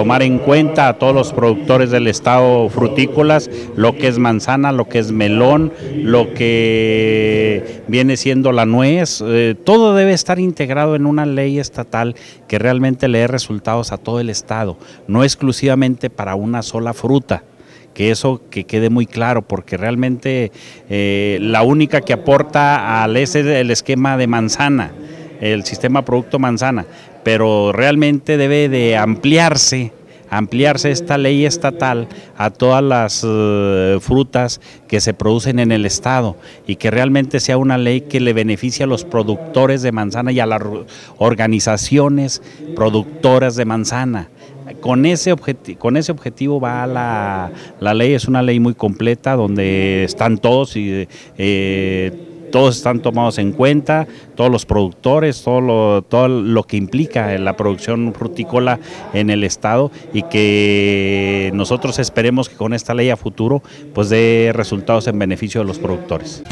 tomar en cuenta a todos los productores del estado frutícolas, lo que es manzana, lo que es melón, lo que viene siendo la nuez, eh, todo debe estar integrado en una ley estatal que realmente le dé resultados a todo el estado, no exclusivamente para una sola fruta que eso que quede muy claro, porque realmente eh, la única que aporta al ese el esquema de manzana, el sistema producto manzana, pero realmente debe de ampliarse ampliarse esta ley estatal a todas las eh, frutas que se producen en el estado y que realmente sea una ley que le beneficie a los productores de manzana y a las organizaciones productoras de manzana. Con ese, con ese objetivo va la, la, ley, es una ley muy completa donde están todos y eh, todos están tomados en cuenta, todos los productores, todo lo, todo lo que implica la producción frutícola en el estado y que nosotros esperemos que con esta ley a futuro pues dé resultados en beneficio de los productores.